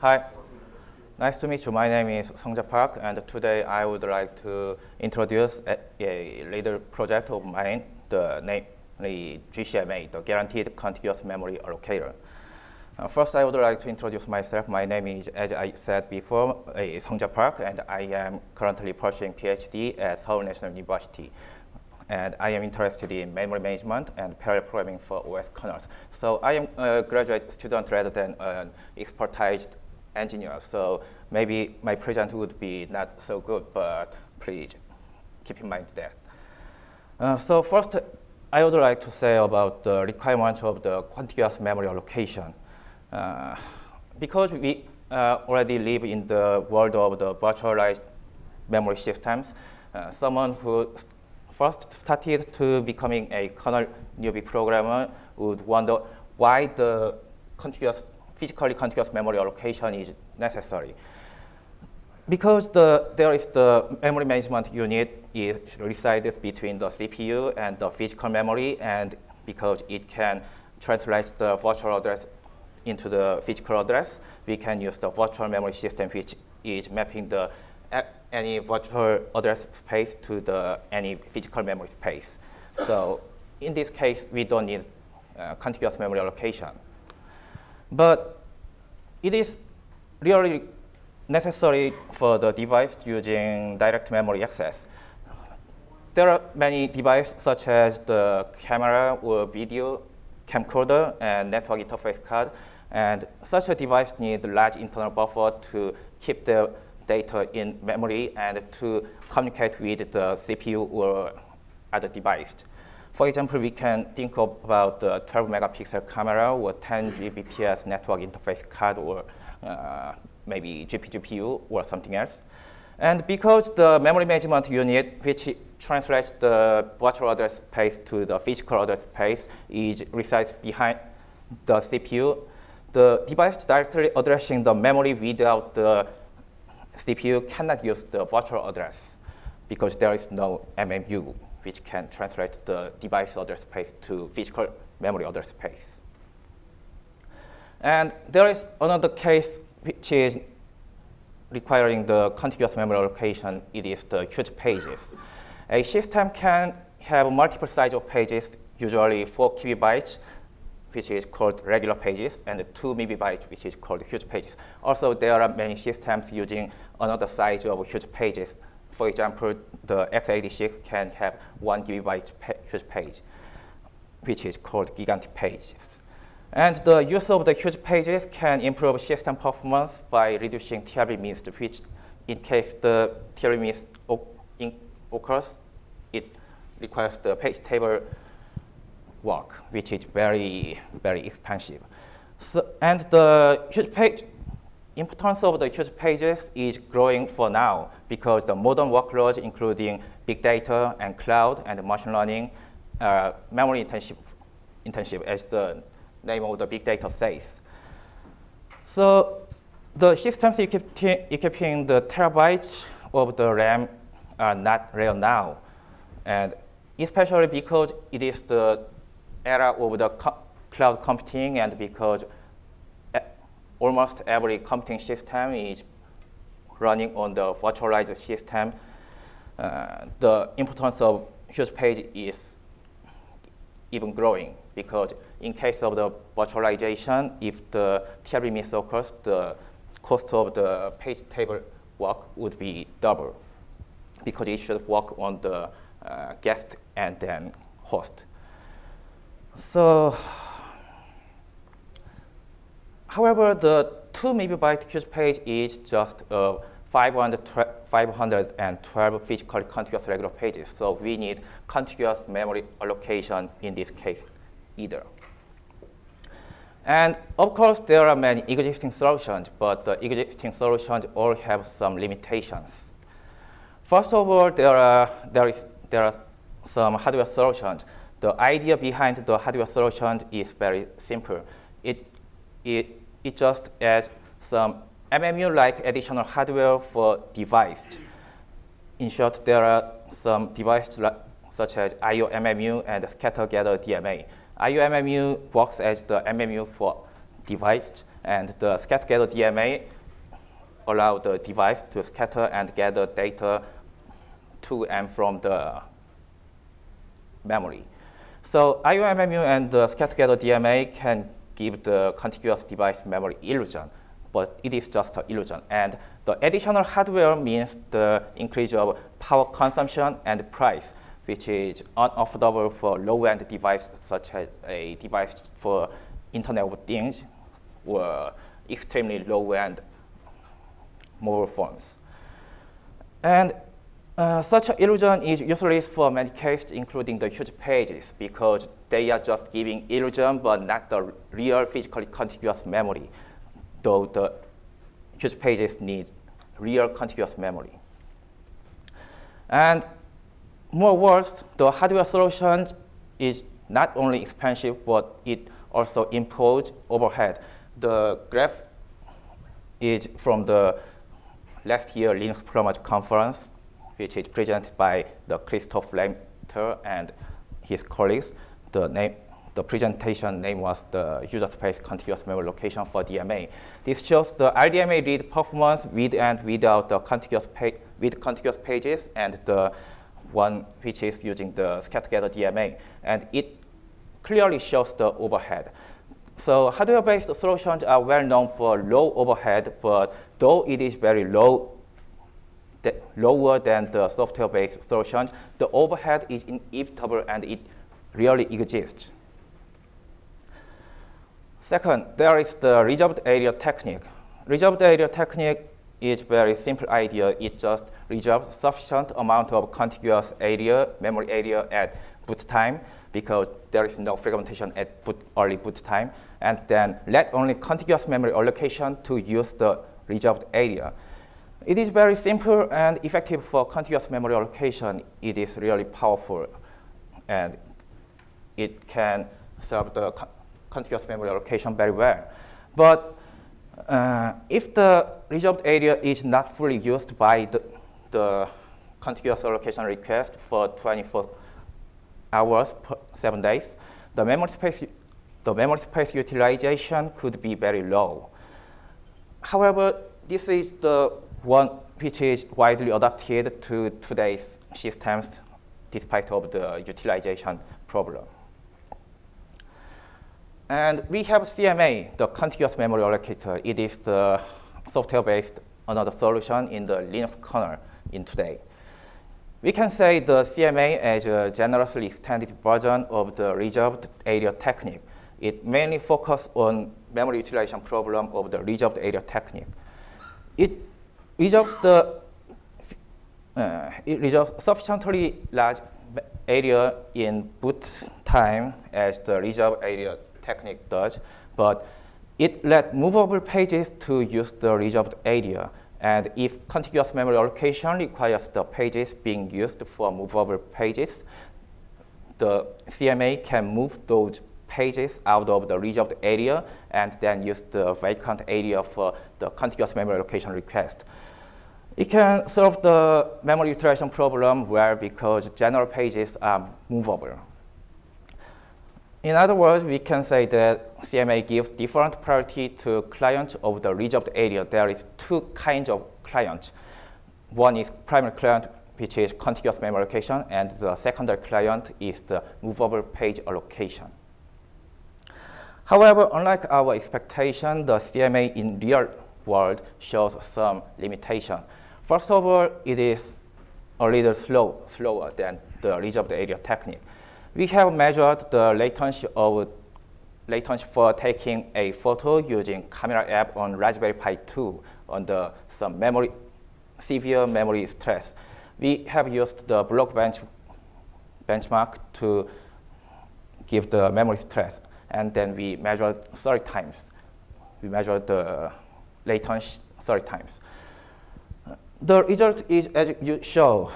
Hi. Nice to meet you. My name is SeongJae Park, and today I would like to introduce a, a project of mine, the name, the GCMA, the Guaranteed Contiguous Memory Allocator. Uh, first, I would like to introduce myself. My name is, as I said before, uh, SeongJae Park, and I am currently pursuing PhD at Seoul National University. And I am interested in memory management and parallel programming for OS kernels. So I am a graduate student rather than an expertized engineer. So maybe my present would be not so good, but please keep in mind that. Uh, so first, I would like to say about the requirements of the contiguous memory allocation. Uh, because we uh, already live in the world of the virtualized memory systems, uh, someone who first started to becoming a kernel newbie programmer would wonder why the contiguous physically contiguous memory allocation is necessary. Because the, there is the memory management unit is resides between the CPU and the physical memory, and because it can translate the virtual address into the physical address, we can use the virtual memory system, which is mapping the any virtual address space to the any physical memory space. So in this case, we don't need uh, contiguous memory allocation. But it is really necessary for the device using direct memory access. There are many devices such as the camera or video camcorder and network interface card. And such a device needs a large internal buffer to keep the data in memory and to communicate with the CPU or other device. For example, we can think of about the 12 megapixel camera or 10 Gbps network interface card or uh, maybe GPGPU or something else. And because the memory management unit, which translates the virtual address space to the physical address space, is resides behind the CPU, the device directly addressing the memory without the CPU cannot use the virtual address because there is no MMU which can translate the device address space to physical memory address space. And there is another case which is requiring the contiguous memory allocation. It is the huge pages. A system can have multiple size of pages, usually 4 kilobytes, which is called regular pages, and 2 megabytes, which is called huge pages. Also, there are many systems using another size of huge pages, for example, the x86 can have one gigabyte huge page, which is called gigantic pages. And the use of the huge pages can improve system performance by reducing TLB miss, which in case the TLB miss occurs, it requires the page table walk, which is very, very expensive. So, and the huge page importance of the huge pages is growing for now because the modern workloads, including big data and cloud and machine learning, uh, memory intensive, intensive, as the name of the big data says. So the systems equipping the terabytes of the RAM are not real now, and especially because it is the era of the co cloud computing and because almost every computing system is running on the virtualized system. Uh, the importance of huge page is even growing because in case of the virtualization, if the TLB miss occurs, the cost of the page table walk would be double because it should work on the uh, guest and then host. So However, the 2 megabyte huge page is just uh, 512 physically contiguous regular pages. So we need contiguous memory allocation in this case either. And of course, there are many existing solutions, but the existing solutions all have some limitations. First of all, there are, there is, there are some hardware solutions. The idea behind the hardware solution is very simple. It, it it just adds some MMU-like additional hardware for device. In short, there are some devices such as IOMMU and scatter-gather DMA. IOMMU works as the MMU for device, And the scatter-gather DMA allow the device to scatter and gather data to and from the memory. So IOMMU and the scatter-gather DMA can give the contiguous device memory illusion, but it is just an illusion. And the additional hardware means the increase of power consumption and price, which is unaffordable for low-end devices such as a device for Internet of Things or extremely low-end mobile phones. And uh, such illusion is usually for many cases, including the huge pages, because they are just giving illusion, but not the real physically contiguous memory, though the huge pages need real contiguous memory. And more worse, the hardware solution is not only expensive, but it also imposes overhead. The graph is from the last year Linux Plumbers Conference, which is presented by the Christoph Lameter and his colleagues. The, name, the presentation name was the user space contiguous memory location for DMA. This shows the RDMA read performance with and without the contiguous with contiguous pages and the one which is using the scatter-gather DMA. And it clearly shows the overhead. So hardware-based solutions are well known for low overhead, but though it is very low, lower than the software-based solution, the overhead is inevitable and it really exists. Second, there is the reserved area technique. Reserved area technique is very simple idea. It just reserves sufficient amount of contiguous area, memory area at boot time because there is no fragmentation at boot, early boot time, and then let only contiguous memory allocation to use the reserved area. It is very simple and effective for contiguous memory allocation. It is really powerful, and it can serve the contiguous memory allocation very well. But uh, if the reserved area is not fully used by the, the contiguous allocation request for 24 hours per seven days, the memory space, the memory space utilization could be very low. However, this is the one which is widely adapted to today's systems despite of the utilization problem. And we have CMA, the contiguous memory allocator. It is the software-based another solution in the Linux kernel in today. We can say the CMA is a generously extended version of the reserved area technique. It mainly focuses on memory utilization problem of the reserved area technique. It reserves the uh, it reserves sufficiently large area in boot time as the reserved area technique does, but it let movable pages to use the reserved area and if contiguous memory allocation requires the pages being used for movable pages, the CMA can move those pages out of the reserved area and then use the vacant area for the contiguous memory allocation request. It can solve the memory utilization problem well because general pages are movable. In other words, we can say that CMA gives different priority to clients of the reserved area. There is two kinds of clients. One is primary client, which is contiguous memory allocation, and the secondary client is the movable page allocation. However, unlike our expectation, the CMA in real world shows some limitation. First of all, it is a little slow, slower than the reserved area technique. We have measured the latency of latency for taking a photo using camera app on Raspberry Pi 2 under some memory, severe memory stress. We have used the Blogbench, benchmark to give the memory stress, and then we measured 30 times. We measured the latency 30 times. The result is as you show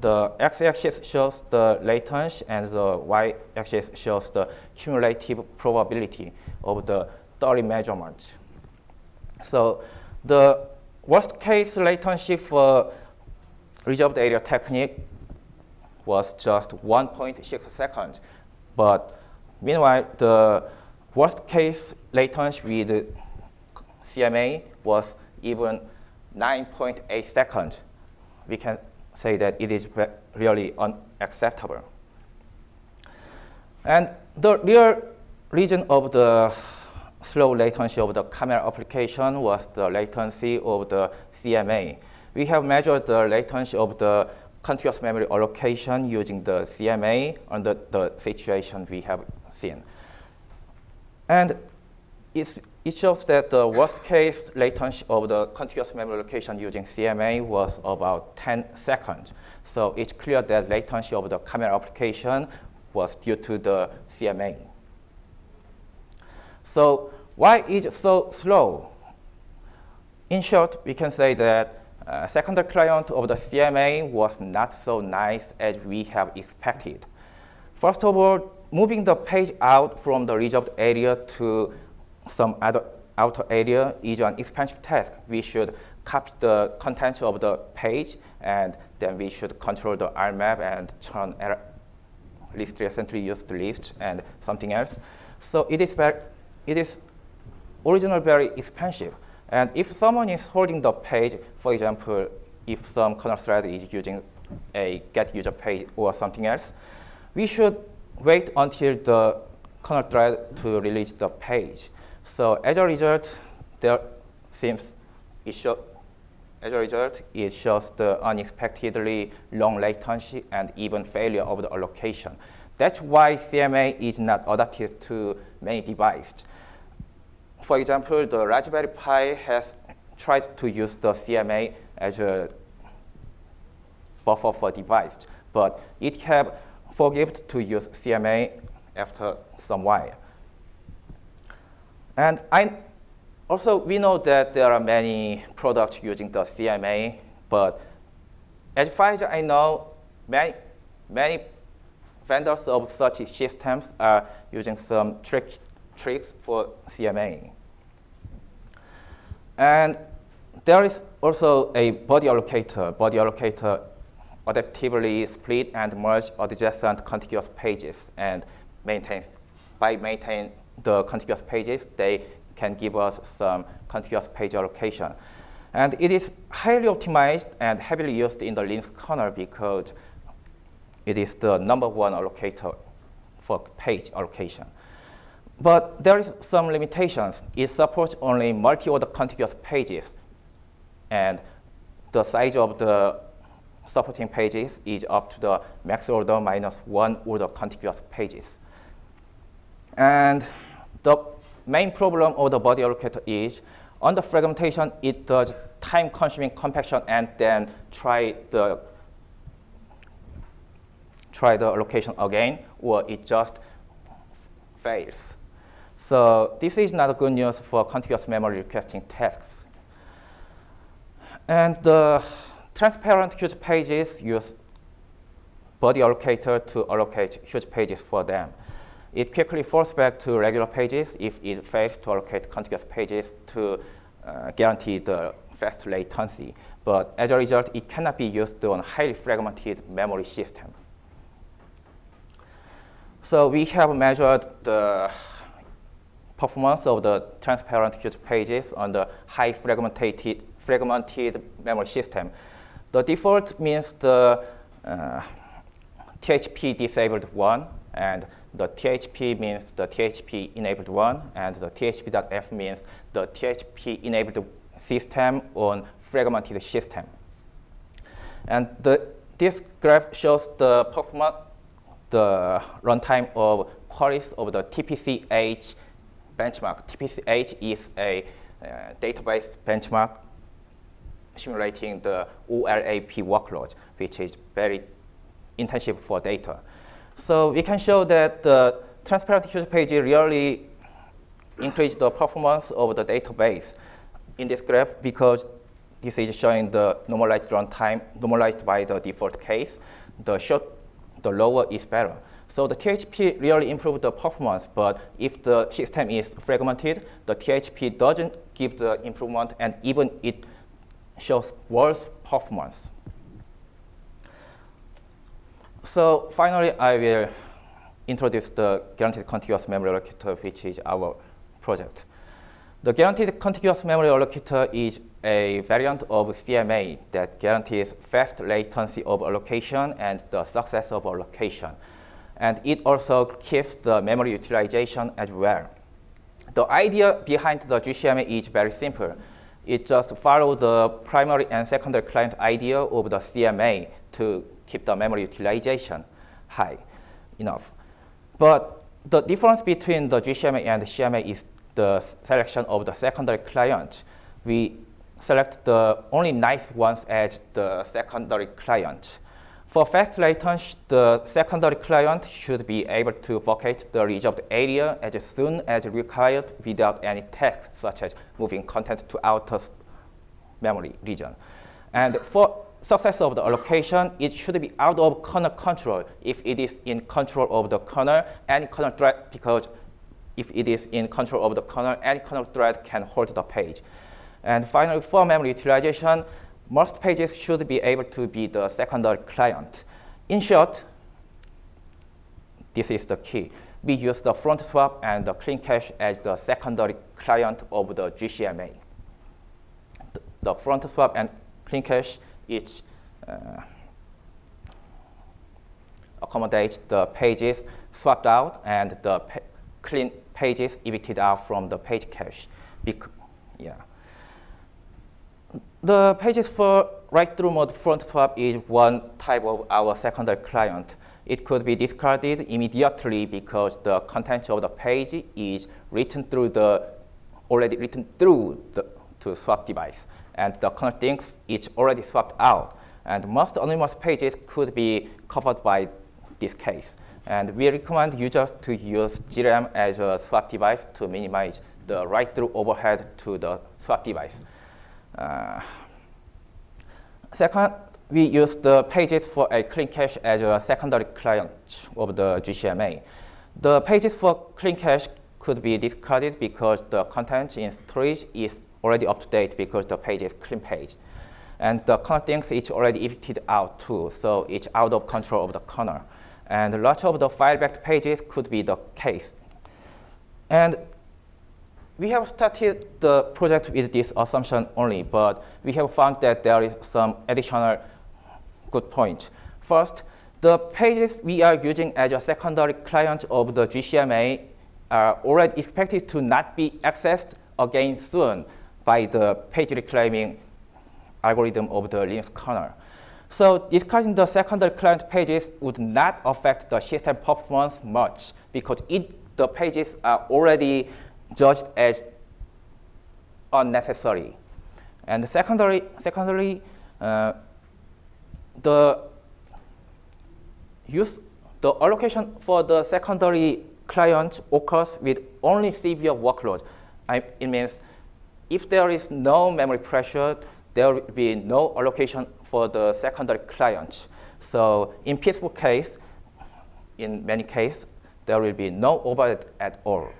the x-axis shows the latency and the y-axis shows the cumulative probability of the 30 measurement. So the worst case latency for reserved area technique was just 1.6 seconds. But meanwhile, the worst case latency with CMA was even 9.8 seconds. We can say that it is really unacceptable. And the real reason of the slow latency of the camera application was the latency of the CMA. We have measured the latency of the continuous memory allocation using the CMA under the situation we have seen. And it shows that the worst case latency of the continuous memory location using CMA was about 10 seconds. So it's clear that latency of the camera application was due to the CMA. So why is it so slow? In short, we can say that uh, secondary client of the CMA was not so nice as we have expected. First of all, moving the page out from the reserved area to some other outer area is an expensive task. We should copy the contents of the page, and then we should control the RMAP and turn list recently used list and something else. So it is very, it is originally very expensive. And if someone is holding the page, for example, if some kernel thread is using a get user page or something else, we should wait until the kernel thread to release the page. So as a result, there seems it should, as a result, it shows the unexpectedly long latency and even failure of the allocation. That's why CMA is not adapted to many devices. For example, the Raspberry Pi has tried to use the CMA as a buffer for device, but it have forgiven to use CMA after some while. And I also, we know that there are many products using the CMA, but as far as I know, many, many vendors of such systems are using some trick, tricks for CMA. And there is also a buddy allocator. Buddy allocator adaptively split and merge adjacent contiguous pages and maintains, by maintaining the contiguous pages, they can give us some contiguous page allocation. And it is highly optimized and heavily used in the Linux kernel because it is the number one allocator for page allocation. But there is some limitations. It supports only multi-order contiguous pages, and the size of the supporting pages is up to the max order minus one order contiguous pages. And the main problem of the buddy allocator is on the fragmentation, it does time-consuming compaction and then try the try the allocation again, or it just fails. So this is not good news for contiguous memory requesting tasks. And the transparent huge pages use buddy allocator to allocate huge pages for them. It quickly falls back to regular pages if it fails to allocate contiguous pages to uh, guarantee the fast latency. But as a result, it cannot be used on highly fragmented memory system. So we have measured the performance of the transparent huge pages on the high fragmented, fragmented memory system. The default means the uh, THP disabled one, and the THP means the THP enabled one, and the THP.f means the THP enabled system on fragmented system. And the, this graph shows the performance the runtime of queries of the TPCH benchmark. TPCH is a uh, database benchmark simulating the OLAP workload, which is very intensive for data. So we can show that the transparent huge page really increase the performance of the database in this graph because this is showing the normalized runtime, normalized by the default case. The short the lower is better. So the THP really improved the performance, but if the system is fragmented, the THP doesn't give the improvement and even it shows worse performance. So finally, I will introduce the guaranteed contiguous memory allocator, which is our project. The guaranteed contiguous memory allocator is a variant of CMA that guarantees fast latency of allocation and the success of allocation. And it also keeps the memory utilization as well. The idea behind the GCMA is very simple. It just follows the primary and secondary client idea of the CMA to keep the memory utilization high enough. But the difference between the GCMA and CMA is the selection of the secondary client. We select the only nice ones as the secondary client. For fast latency, the secondary client should be able to vacate the reserved area as soon as required without any task, such as moving content to outer memory region. And for success of the allocation, it should be out of kernel control if it is in control of the kernel, any kernel thread, because if it is in control of the kernel, any kernel thread can hold the page. And finally, for memory utilization, most pages should be able to be the secondary client. In short, this is the key. We use the frontswap and the cleancache as the secondary client of the GCMA. The frontswap and cleancache each uh, accommodate the pages swapped out and the pa clean pages evicted out from the page cache. Bec yeah. The pages for write-through mode frontswap is one type of our secondary client. It could be discarded immediately because the content of the page is written through the already written through the to swap device, and the thinks it's already swapped out. And most anonymous pages could be covered by this case. And we recommend users to use zram as a swap device to minimize the write-through overhead to the swap device. Uh, second, we use the pages for a cleancache as a secondary client of the GCMA. The pages for cleancache could be discarded because the content in storage is already up to date because the page is clean page. And the kernel thinks it's already evicted out too, so it's out of control of the kernel. And lots of the file-backed pages could be the case. And we have started the project with this assumption only, but we have found that there is some additional good point. First, the pages we are using as a secondary client of the GCMA are already expected to not be accessed again soon by the page reclaiming algorithm of the Linux kernel. So discarding the secondary client pages would not affect the system performance much because it, the pages are already judged as unnecessary. And secondary, secondary uh, the use the allocation for the secondary client occurs with only severe workload. I, it means if there is no memory pressure, there will be no allocation for the secondary client. So in peaceful case, in many cases, there will be no overhead at all.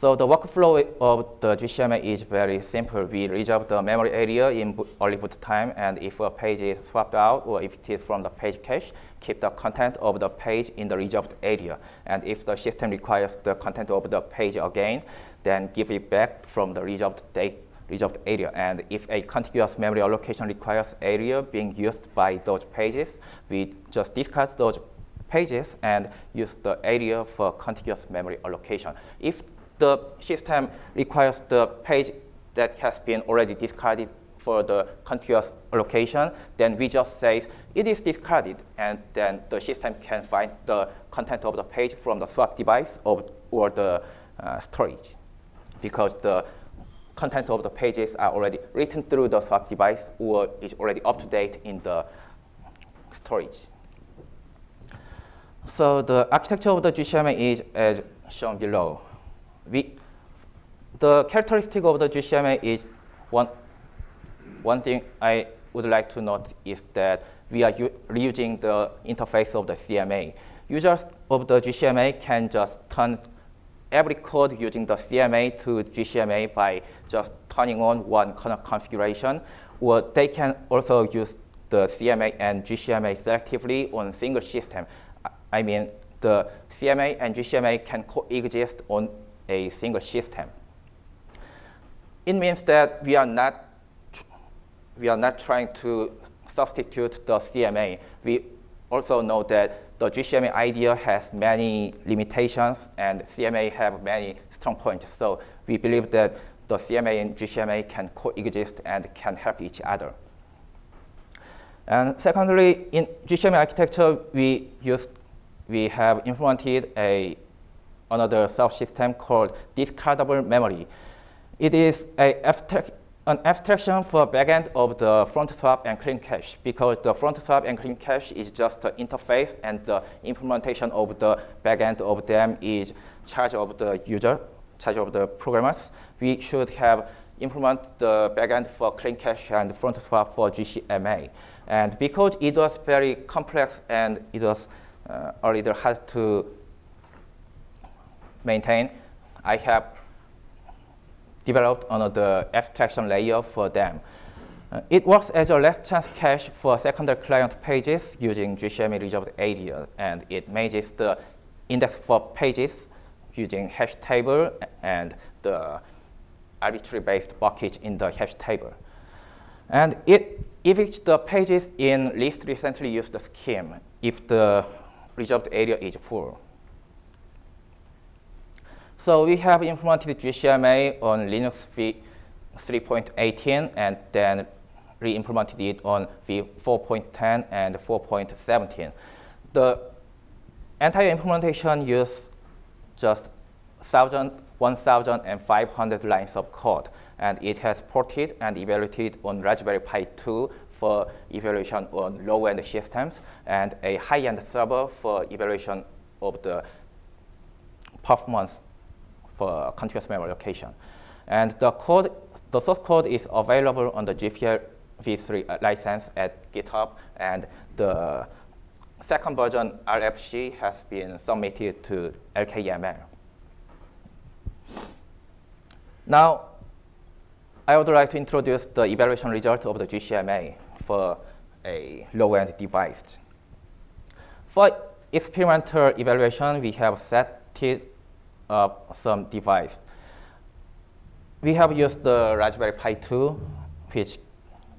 So the workflow of the GCMA is very simple. We reserve the memory area in early boot time, and if a page is swapped out or if it is from the page cache, keep the content of the page in the reserved area. And if the system requires the content of the page again, then give it back from the reserved reserved area. And if a contiguous memory allocation requires area being used by those pages, we just discard those pages and use the area for contiguous memory allocation. If the system requires the page that has been already discarded for the contiguous allocation, then we just say it is discarded, and then the system can find the content of the page from the swap device or, or the uh, storage, because the content of the pages are already written through the swap device or is already up to date in the storage. So the architecture of the GCMA is as shown below. We, the characteristic of the GCMA is one, one thing I would like to note is that we are reusing the interface of the CMA. Users of the GCMA can just turn every code using the CMA to GCMA by just turning on one configuration, or they can also use the CMA and GCMA selectively on single system. I mean, the CMA and GCMA can coexist on a single system. It means that we are not we are not trying to substitute the CMA. We also know that the GCMA idea has many limitations and CMA have many strong points. So we believe that the CMA and GCMA can coexist and can help each other. And secondly, in GCMA architecture, we used, we have implemented a another subsystem called discardable memory. It is a abstract, an abstraction for backend of the frontswap and cleancache because the frontswap and cleancache is just the interface and the implementation of the backend of them is charge of the user, charge of the programmers. We should have implement the backend for cleancache and frontswap for GCMA. And because it was very complex and it was uh, a little hard to maintain, I have developed another abstraction layer for them. Uh, it works as a last chance cache for secondary client pages using GCMA reserved area, and it manages the index for pages using hash table and the rbtree based bucket in the hash table. And it evicts the pages in least recently used scheme if the reserved area is full. So we have implemented GCMA on Linux v 3.18 and then re-implemented it on v 4.10 and 4.17. The entire implementation used just 1,500 lines of code and it has ported and evaluated on Raspberry Pi 2 for evaluation on low-end systems and a high-end server for evaluation of the performance for continuous memory allocation. And the code, the source code is available on the GPL v3 uh, license at GitHub, and the second version RFC has been submitted to LKML. Now, I would like to introduce the evaluation result of the GCMA for a low-end device. For experimental evaluation, we have set of some device. We have used the Raspberry Pi 2, which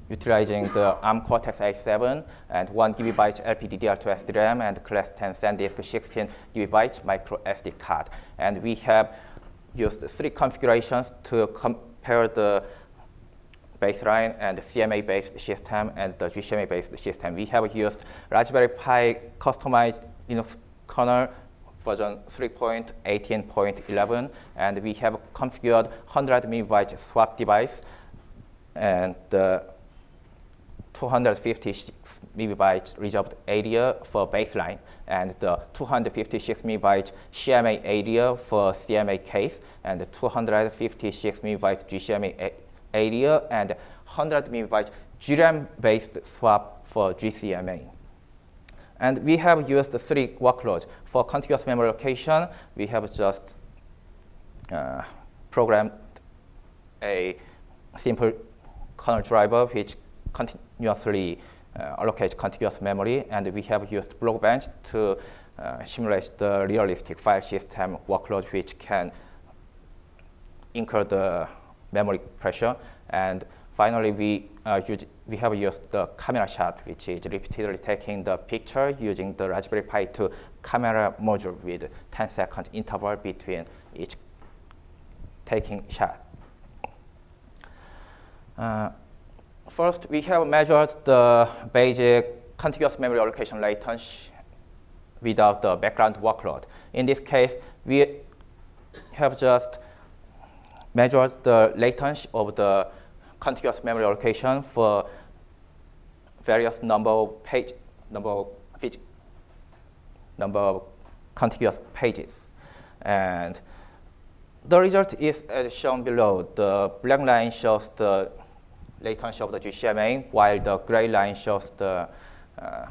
utilizing the ARM Cortex-A7 and 1 gigabyte LPDDR2 SDRAM and class 10 SanDisk 16 gigabyte micro SD card. And we have used three configurations to compare the baseline and the CMA-based system and the GCMA-based system. We have used Raspberry Pi customized Linux kernel version 3.18.11, and we have configured 100 megabyte swap device and uh, 256 megabyte reserved area for baseline, and the 256 megabyte CMA area for CMA case, and 256 megabyte GCMA area, and 100 megabyte zram-based swap for GCMA. And we have used three workloads. For contiguous memory allocation, we have just uh, programmed a simple kernel driver which continuously uh, allocates contiguous memory, and we have used Blogbench to uh, simulate the realistic file system workload which can incur the memory pressure. And finally, we uh, we have used the camera shot, which is repeatedly taking the picture using the Raspberry Pi 2 camera module with 10 second interval between each taking shot. Uh, first, we have measured the basic continuous memory allocation latency without the background workload. In this case, we have just measured the latency of the contiguous memory allocation for various number of page, number page, number contiguous pages. And the result is as shown below. The black line shows the latency of the GCMA, while the gray line shows the uh,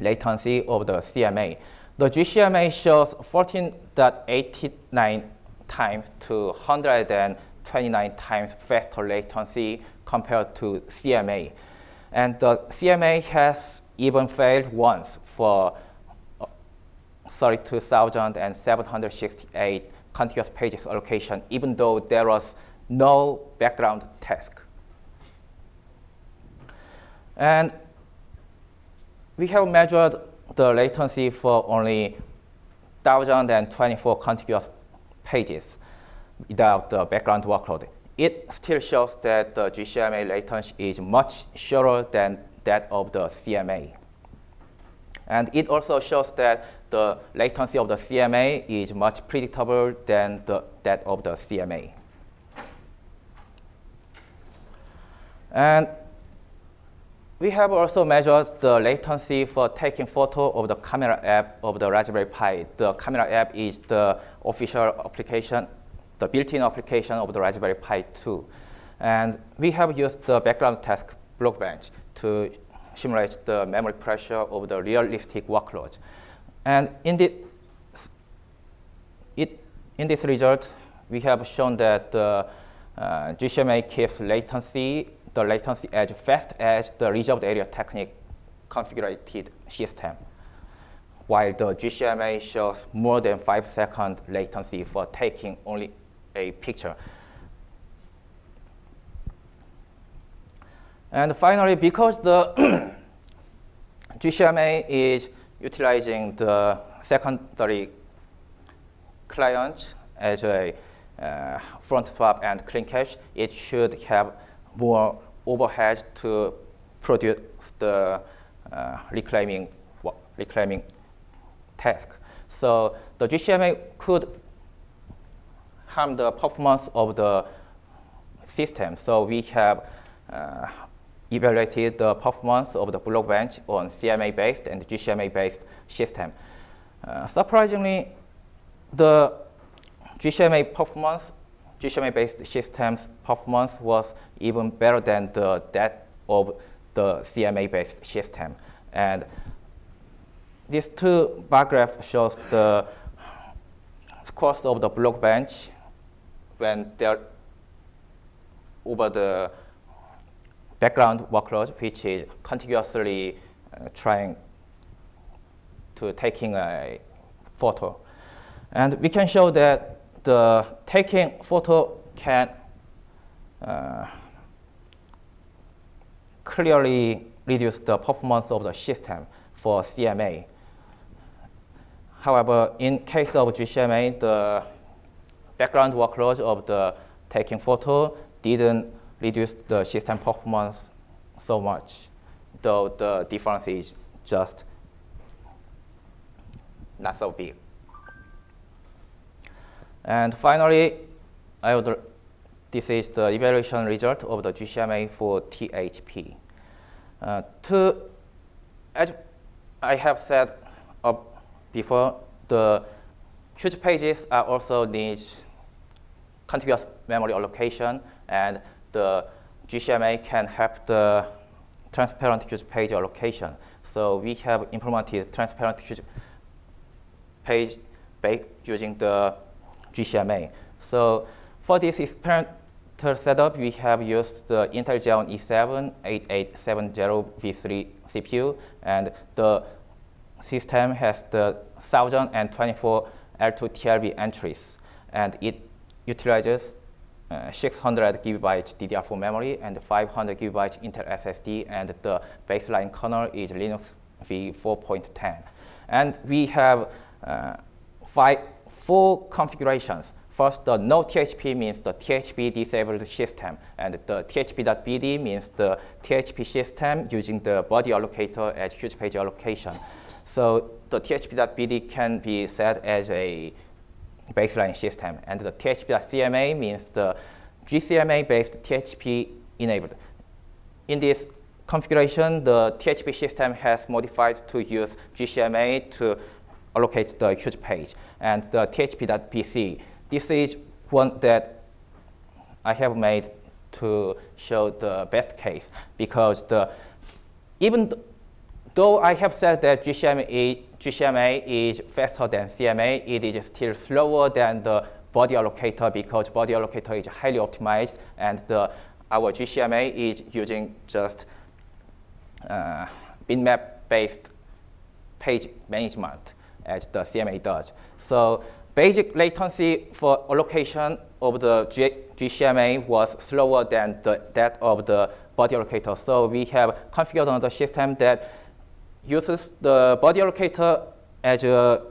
latency of the CMA. The GCMA shows 14.89 times to 100 29 times faster latency compared to CMA. And the CMA has even failed once for uh, 32,768 contiguous pages allocation, even though there was no background task. And we have measured the latency for only 1,024 contiguous pages without the background workload. It still shows that the GCMA latency is much shorter than that of the CMA. And it also shows that the latency of the CMA is much predictable than the, that of the CMA. And we have also measured the latency for taking photo of the camera app of the Raspberry Pi. The camera app is the official application, the built-in application of the Raspberry Pi 2. And we have used the background task Blogbench to simulate the memory pressure of the realistic workload. And in, the, it, in this result, we have shown that the uh, GCMA keeps latency the latency as fast as the reserved area technique configured system, while the GCMA shows more than five second latency for taking only a picture. And finally, because the GCMA is utilizing the secondary client as a uh, frontswap and cleancache, it should have more overhead to produce the uh, reclaiming, reclaiming task. So the GCMA could harm the performance of the system. So we have uh, evaluated the performance of the Blogbench on CMA-based and GCMA-based system. Uh, surprisingly, the GCMA performance GCMA-based systems performance was even better than the, that of the CMA-based system. And these two bar graphs shows the cost of the Blogbench when they're over the background workload, which is contiguously uh, trying to taking a photo. And we can show that the taking photo can uh, clearly reduce the performance of the system for CMA. However, in case of GCMA, the background workload of the taking photo didn't reduce the system performance so much, though the difference is just not so big. And finally, I would, this is the evaluation result of the GCMA for THP. Uh, to, as I have said before, the huge pages are also need contiguous memory allocation, and the GCMA can help the transparent huge page allocation. So we have implemented transparent huge page using the GCMA. So for this experimental setup, we have used the Intel Xeon E7 8870V3 CPU, and the system has the 1024 L2 TLB entries, and it utilizes uh, 600 gigabyte DDR4 memory and 500 gigabyte Intel SSD, and the baseline kernel is Linux v4.10. And we have uh, five four configurations. First, the no THP means the THP disabled system, and the THP.BD means the THP system using the buddy allocator as huge page allocation. So the THP.BD can be set as a baseline system, and the THP.CMA means the GCMA-based THP enabled. In this configuration, the THP system has modified to use GCMA to allocate the huge page and the THP.BC. This is one that I have made to show the best case because the even th though I have said that GCMA, GCMA is faster than CMA, it is still slower than the buddy allocator because buddy allocator is highly optimized and the, our GCMA is using just uh, bitmap-based page management. as the CMA does. So basic latency for allocation of the G GCMA was slower than the, that of the buddy allocator. So we have configured on the system that uses the buddy allocator as a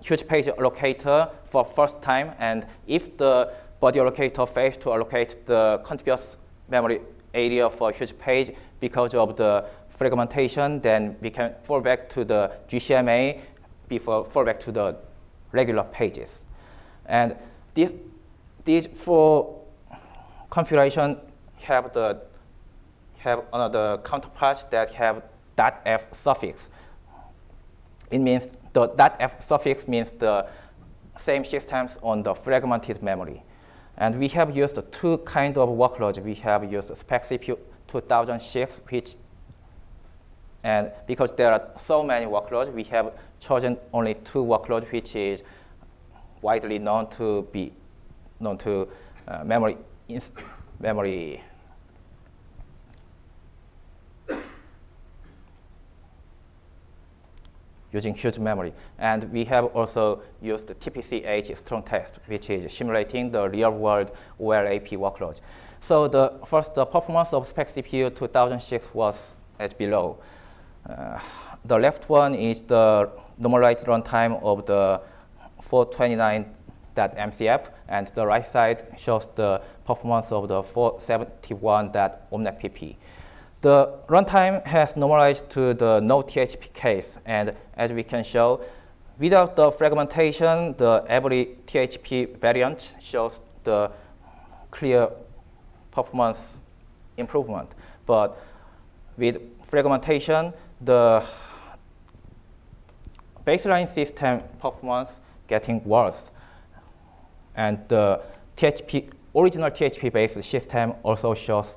huge page allocator for first time. And if the buddy allocator fails to allocate the contiguous memory area for a huge page because of the fragmentation, then we can fall back to the GCMA before fall back to the regular pages. And this, these four configuration have the have another counterparts that have that f suffix. It means the that f suffix means the same systems on the fragmented memory. And we have used two kind of workloads. We have used spec SPECCPU 2006, which, and because there are so many workloads, we have chosen only two workloads, which is widely known to be known to uh, memory memory using huge memory. And we have also used the TPCH strong test, which is simulating the real-world OLAP workload. So the first the performance of SPECCPU 2006 was as below. Uh, the left one is the normalized runtime of the 429.mcf, and the right side shows the performance of the 471.omnetpp. The runtime has normalized to the no THP case, and as we can show, without the fragmentation, the every THP variant shows the clear performance improvement. But with fragmentation, the baseline system performance getting worse. And the THP, original THP-based system also shows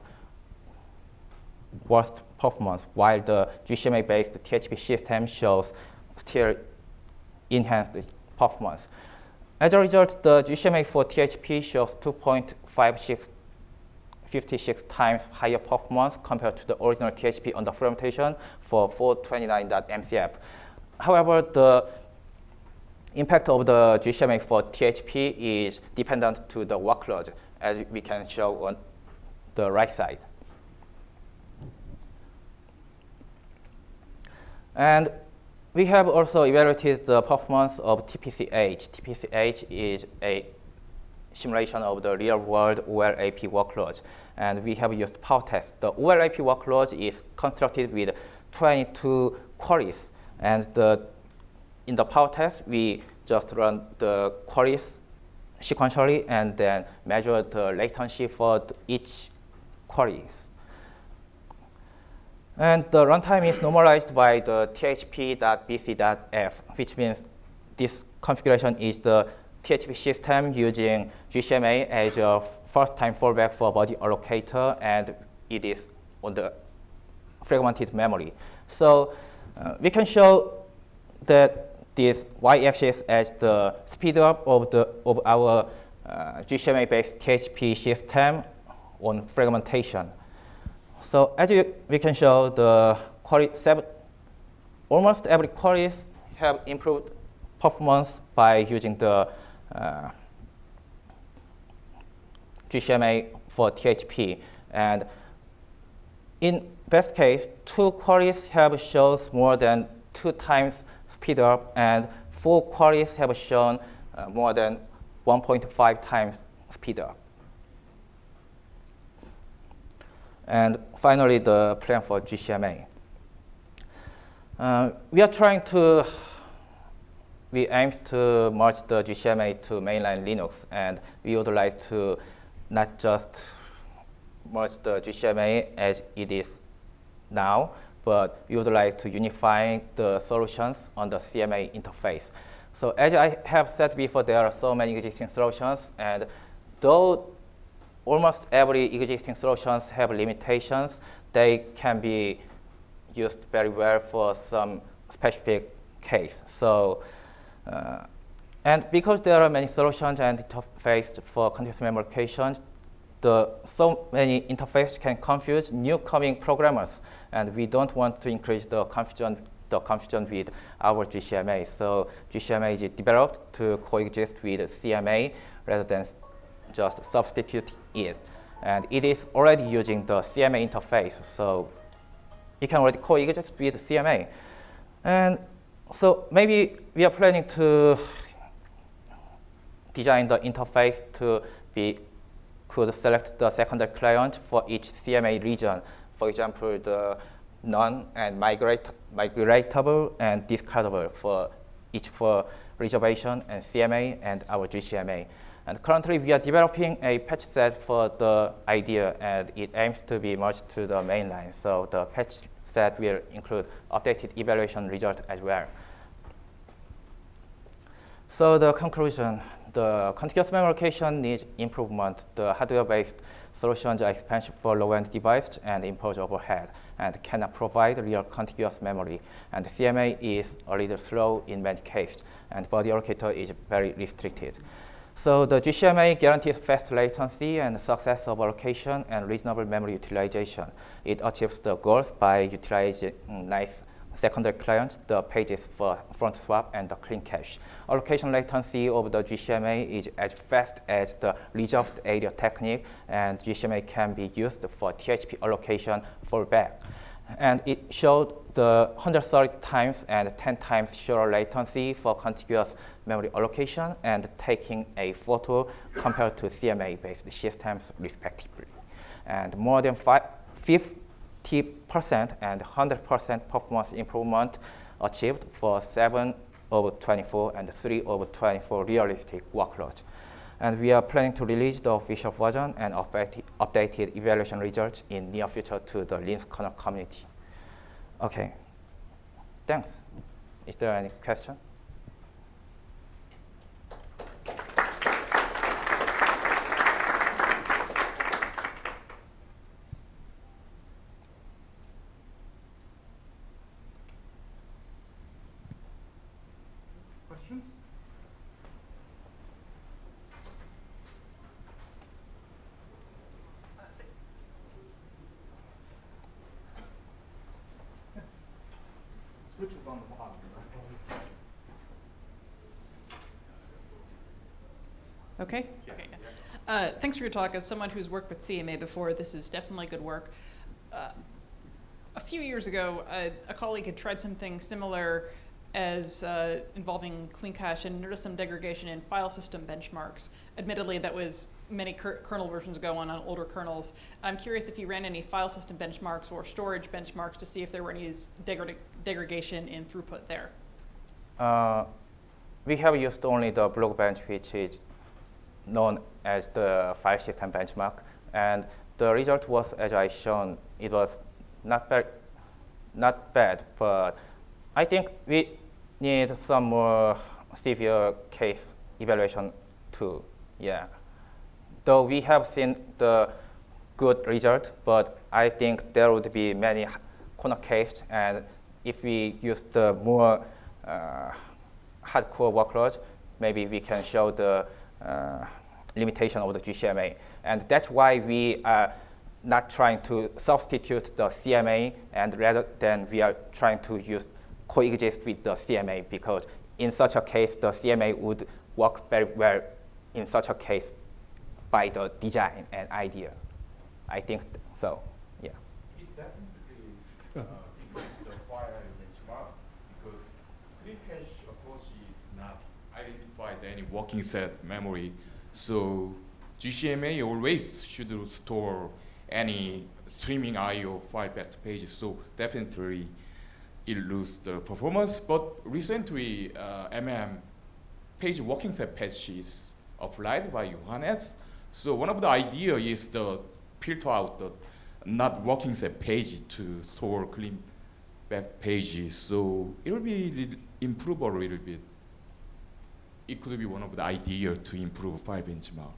worst performance, while the GCMA-based THP system shows still enhanced performance. As a result, the GCMA for THP shows 2.56 times higher performance compared to the original THP on the fragmentation for 429.mcf. However, the impact of the GCMA for THP is dependent to the workload, as we can show on the right side. And we have also evaluated the performance of TPCH. TPCH is a simulation of the real-world OLAP workload. And we have used power test. The OLAP workload is constructed with 22 queries. And the, in the power test, we just run the queries sequentially and then measure the latency for each queries. And the runtime is normalized by the thp.bc.f, which means this configuration is the THP system using GCMA as a first-time fallback for buddy allocator, and it is on the fragmented memory. So uh, we can show that this y-axis as the speed up of, the, of our uh, GCMA-based THP system on fragmentation. So as you, we can show the query, almost every queries have improved performance by using the uh, GCMA for THP. And in best case, two queries have shows more than two times speed up, and four queries have shown uh, more than 1.5 times speed up. And finally, the plan for GCMA. Uh, we are trying to, we aim to merge the GCMA to mainline Linux, and we would like to not just merge the GCMA as it is now, but we would like to unify the solutions on the CMA interface. So as I have said before, there are so many existing solutions, and though almost every existing solutions have limitations. They can be used very well for some specific case. So, uh, and because there are many solutions and interfaces for continuous memory allocations, the so many interfaces can confuse new coming programmers, and we don't want to increase the confusion the confusion with our GCMA. So GCMA is developed to coexist with CMA rather than just substitute it. And it is already using the CMA interface, so it can already coexist with CMA. And so maybe we are planning to design the interface to be could select the secondary client for each CMA region. For example, the non and migrate, migratable and discardable for each for reservation and CMA and our GCMA. And currently, we are developing a patch set for the idea, and it aims to be merged to the mainline. So the patch set will include updated evaluation result as well. So the conclusion, the contiguous memory location needs improvement. The hardware-based solutions are expensive for low-end devices and impose overhead and cannot provide real contiguous memory. And CMA is a little slow in many cases, and buddy allocator is very restricted. So the GCMA guarantees fast latency and success of allocation and reasonable memory utilization. It achieves the goals by utilizing nice secondary clients, the pages for frontswap and the cleancache. Allocation latency of the GCMA is as fast as the reserved area technique, and GCMA can be used for THP allocation fallback. And it showed the 130 times and 10 times shorter latency for contiguous memory allocation and taking a photo compared to CMA-based systems respectively. And more than 50 50% and 100% performance improvement achieved for 7 over 24 and 3 over 24 realistic workloads. And we are planning to release the official version and updated evaluation results in near future to the Linux kernel community. Okay, thanks. Is there any question? Okay? Okay. Uh, thanks for your talk. As someone who's worked with CMA before, this is definitely good work. Uh, a few years ago, uh, a colleague had tried something similar as uh, involving cleancache and noticed some degradation in file system benchmarks. Admittedly, that was many kernel versions ago on, on older kernels. I'm curious if you ran any file system benchmarks or storage benchmarks to see if there were any degrad degradation in throughput there. Uh, we have used only the Blogbench, which is known as the file system benchmark. And the result was, as I shown, it was not, bad, not bad, but I think we need some more severe case evaluation too, yeah. Though we have seen the good result, but I think there would be many corner cases, and if we use the more uh, hardcore workload, maybe we can show the Uh, limitation of the GCMA. And that's why we are not trying to substitute the CMA, and rather than we are trying to use coexist with the CMA, because in such a case, the CMA would work very well in such a case by the design and idea. I think so, yeah. It definitely uh, decreases the file benchmark because clean cache approach is not identified any working set memory so GCMA always should store any streaming I/O file back pages. So definitely it loses the performance. But recently, uh, MM page working set patch is applied by Johannes. So one of the idea is to filter out the not working set page to store clean back pages. So it will be improve a little bit it could be one of the ideas to improve file benchmark.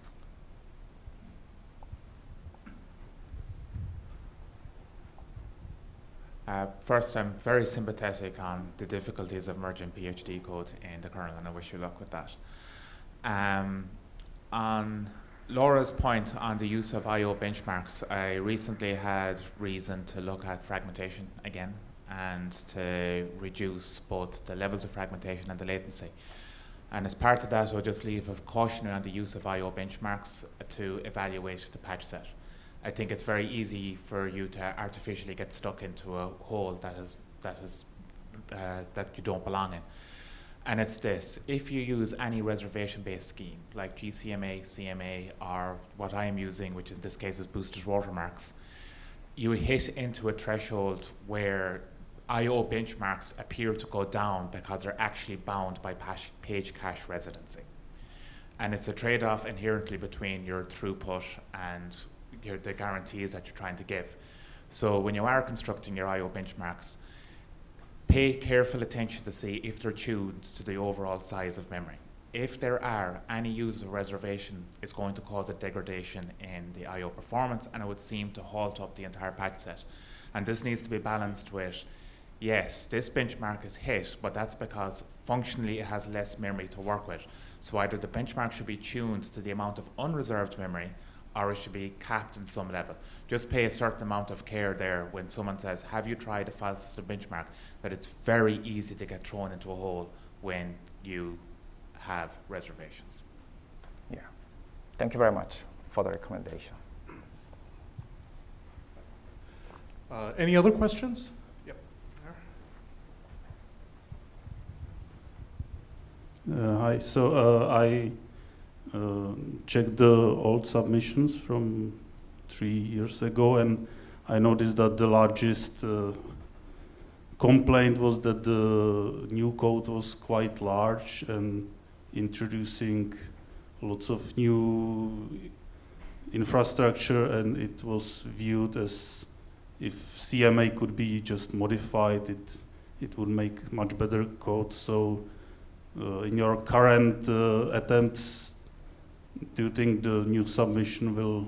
Uh, first, I'm very sympathetic on the difficulties of merging PhD code in the kernel, and I wish you luck with that. Um, on Laura's point on the use of I.O. benchmarks, I recently had reason to look at fragmentation again and to reduce both the levels of fragmentation and the latency. And as part of that, I'll just leave a caution around the use of I.O. benchmarks to evaluate the patch set. I think it's very easy for you to artificially get stuck into a hole that is, that, is, uh, that you don't belong in. And it's this, if you use any reservation-based scheme, like GCMA, CMA, or what I am using, which in this case is boosted watermarks, you hit into a threshold where I.O. benchmarks appear to go down because they're actually bound by page cache residency. And it's a trade-off inherently between your throughput and your, the guarantees that you're trying to give. So when you are constructing your I.O. benchmarks, pay careful attention to see if they're tuned to the overall size of memory. If there are any use of reservation, it's going to cause a degradation in the I.O. performance and it would seem to halt up the entire patch set. And this needs to be balanced with yes, this benchmark is hit, but that's because functionally it has less memory to work with. So either the benchmark should be tuned to the amount of unreserved memory or it should be capped in some level. Just pay a certain amount of care there when someone says, have you tried a file system benchmark? That it's very easy to get thrown into a hole when you have reservations. Yeah. Thank you very much for the recommendation. Uh, any other questions? Uh, hi, so uh, I uh, checked the old submissions from three years ago, and I noticed that the largest uh, complaint was that the new code was quite large and introducing lots of new infrastructure, and it was viewed as if CMA could be just modified, it it would make much better code. So uh, in your current uh, attempts, do you think the new submission will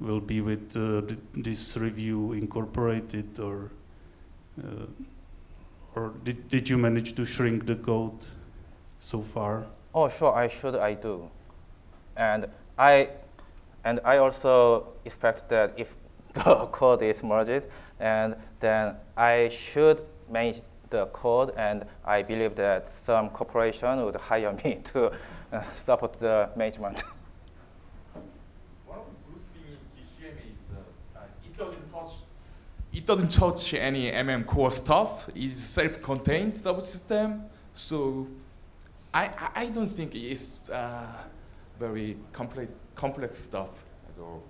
will be with uh, this review incorporated, or or did did you manage to shrink the code so far? Oh, sure. I should. I do, and I and I also expect that if the code is merged, and then I should manage the code, and I believe that some corporation would hire me to uh, support the management. One of the good things in GCM is uh, it doesn't touch it doesn't touch any MM core stuff. It's self-contained subsystem, so I, I don't think it's uh, very complex complex stuff at all.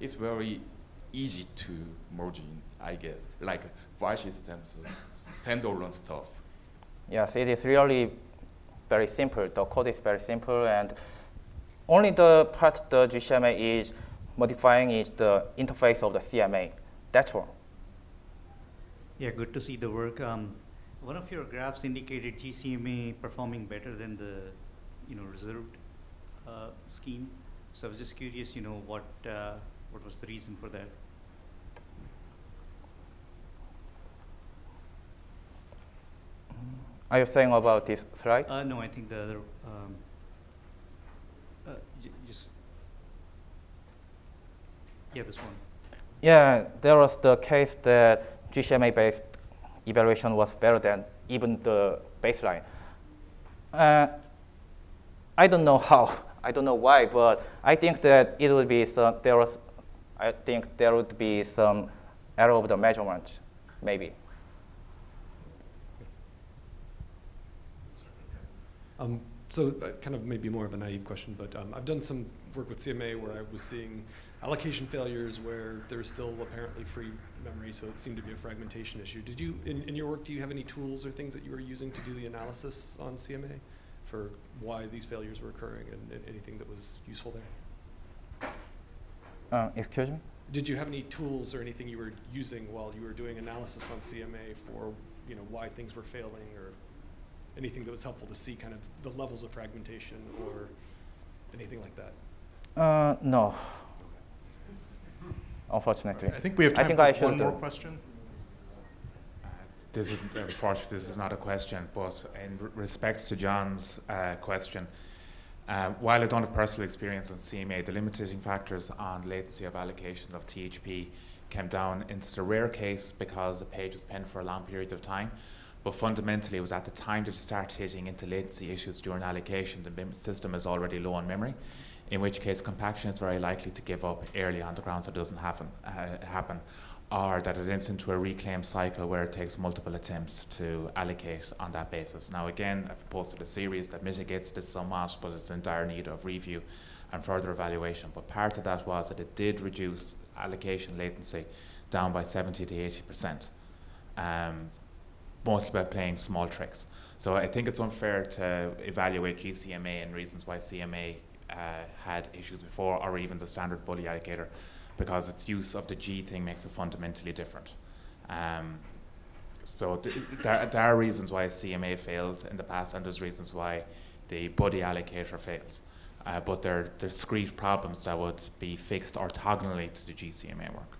It's very easy to merge in, I guess, like file systems, standalone stuff. Yes, it is really very simple. The code is very simple, and only the part the GCMA is modifying is the interface of the CMA. That's all. Yeah, good to see the work. Um, one of your graphs indicated GCMA performing better than the, you know, reserved uh, scheme. So I was just curious, you know, what uh, what was the reason for that? Are you saying about this slide? Uh, no, I think the other, um, uh, just, yeah, this one. Yeah, there was the case that GCMA-based evaluation was better than even the baseline. Uh, I don't know how, I don't know why, but I think that it would be some, there was, I think there would be some error of the measurement, maybe. Um, so uh, kind of maybe more of a naive question, but um, I've done some work with CMA where I was seeing allocation failures where there's still apparently free memory, so it seemed to be a fragmentation issue. Did you, in, in your work, do you have any tools or things that you were using to do the analysis on CMA for why these failures were occurring and, and anything that was useful there? Uh, excuse me? Did you have any tools or anything you were using while you were doing analysis on CMA for you know why things were failing or anything that was helpful to see kind of the levels of fragmentation or anything like that? Uh, no. Unfortunately. I think we have time I for one more question. Uh, this is, unfortunately, this is not a question, but in respect to John's uh, question, uh, while I don't have personal experience on CMA, the limiting factors on latency of allocation of THP came down. It's the rare case because the page was pinned for a long period of time. But fundamentally, it was at the time that you start hitting into latency issues during allocation, the system is already low on memory, in which case compaction is very likely to give up early on the grounds so it doesn't happen, uh, happen. Or that it ends into a reclaim cycle where it takes multiple attempts to allocate on that basis. Now, again, I've posted a series that mitigates this somewhat, but it's in dire need of review and further evaluation. But part of that was that it did reduce allocation latency down by 70 to 80 percent. Um, mostly by playing small tricks. So I think it's unfair to evaluate GCMA and reasons why CMA uh, had issues before, or even the standard buddy allocator, because its use of the G thing makes it fundamentally different. Um, so th- there, there are reasons why CMA failed in the past, and there's reasons why the buddy allocator fails. Uh, but they're discrete problems that would be fixed orthogonally to the GCMA work.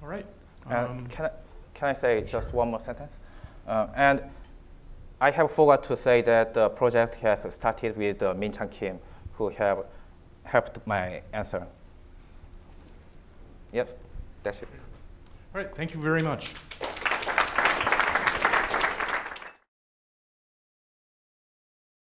All right. And Um, can, I, can I say just one more sentence? Uh, and I have forgot to say that the project has started with uh, Minchan Kim, who have helped my answer. Yes, that's it. All right, thank you very much.